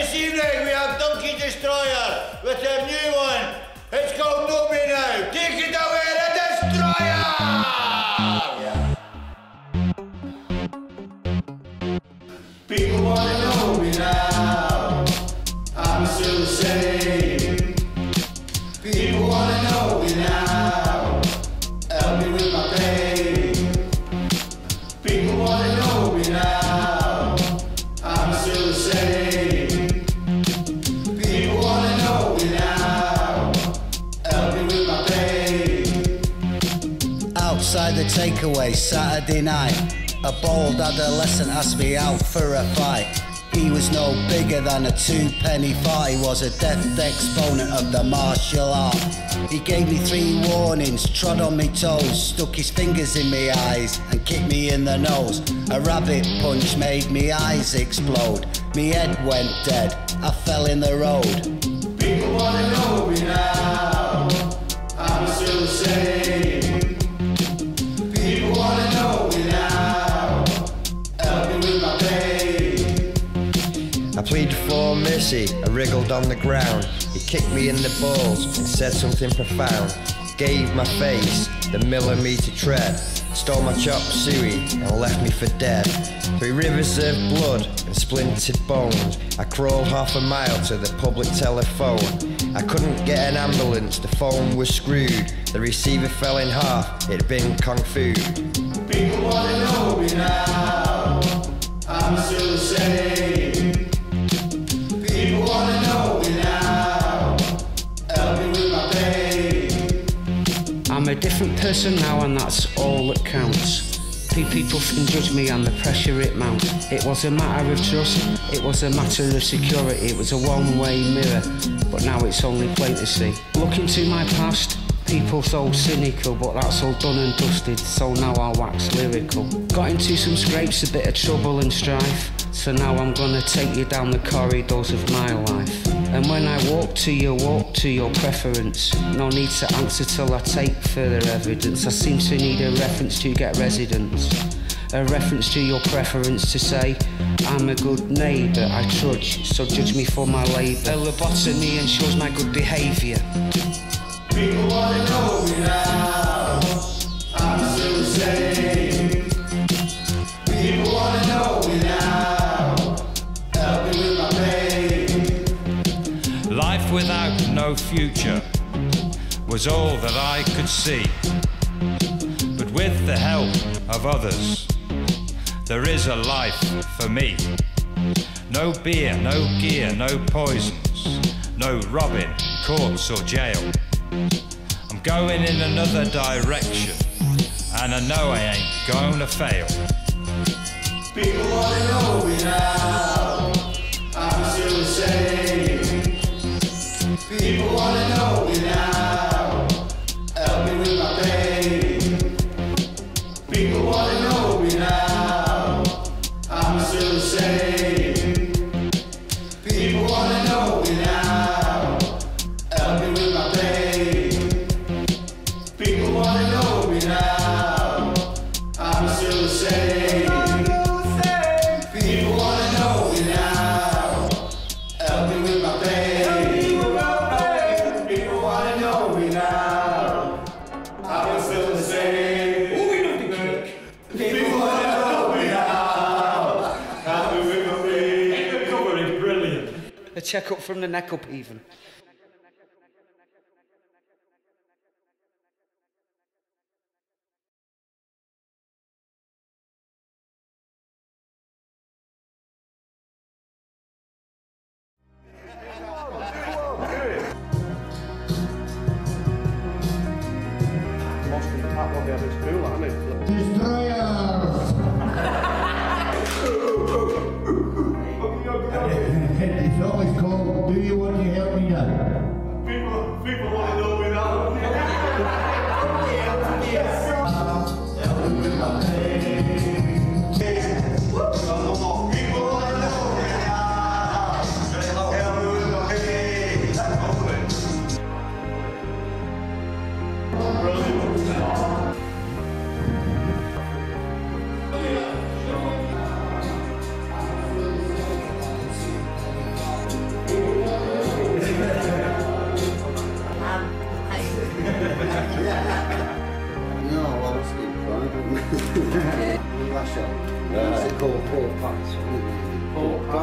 this evening we have Duncan's Destroyer with a new one. It's called Know Me Now. Take it away, the Destroyer! People wanna know me now. I'm still the same. People wanna know me now. The takeaway Saturday night, a bold adolescent asked me out for a fight. He was no bigger than a two penny fart. He was a deft exponent of the martial art. He gave me three warnings, trod on me toes, stuck his fingers in me eyes, and kicked me in the nose. A rabbit punch made me eyes explode. Me head went dead. I fell in the road. People wanna know me now. I pleaded for mercy, I wriggled on the ground. He kicked me in the balls and said something profound. Gave my face the millimeter tread, stole my chop suey and left me for dead. Three rivers of blood and splintered bones. I crawled half a mile to the public telephone. I couldn't get an ambulance, the phone was screwed. The receiver fell in half, it'd been kung fu. People wanna know me now. I'm still the different person now, and that's all that counts. Pe- People can judge me and the pressure it mounts. It was a matter of trust, it was a matter of security, it was a one way mirror, but now it's only plain to see. Look into my past, people so cynical, but that's all done and dusted, so now I'll wax lyrical. Got into some scrapes, a bit of trouble and strife, so now I'm gonna take you down the corridors of my life. And when I walk to your walk to your preference. No need to answer till I take further evidence. I seem to need a reference to get residence. A reference to your preference to say, I'm a good neighbour, I trudge, so judge me for my labour. A lobotomy ensures my good behaviour. People wanna know me now. I'm still the same. Future was all that I could see. But with the help of others, there is a life for me. No beer, no gear, no poisons, no robbing, courts or jail. I'm going in another direction, and I know I ain't gonna fail. People wanna know me now. I'm still the same. Check up from the neck up even.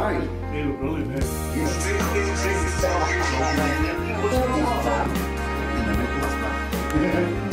Pork pie. You were brilliant, mate. In the middle, it's bad.